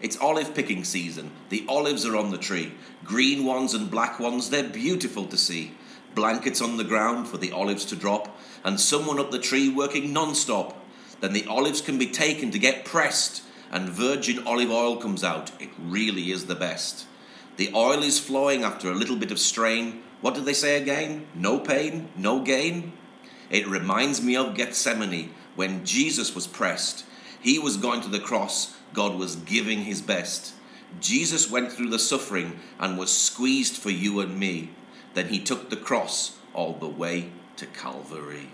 It's olive picking season. The olives are on the tree. Green ones and black ones, they're beautiful to see. Blankets on the ground for the olives to drop, and someone up the tree working non stop. Then the olives can be taken to get pressed, and virgin olive oil comes out. It really is the best. The oil is flowing after a little bit of strain. What did they say again? No pain, no gain? It reminds me of Gethsemane when Jesus was pressed. He was going to the cross, God was giving his best. Jesus went through the suffering and was squeezed for you and me. Then he took the cross all the way to Calvary.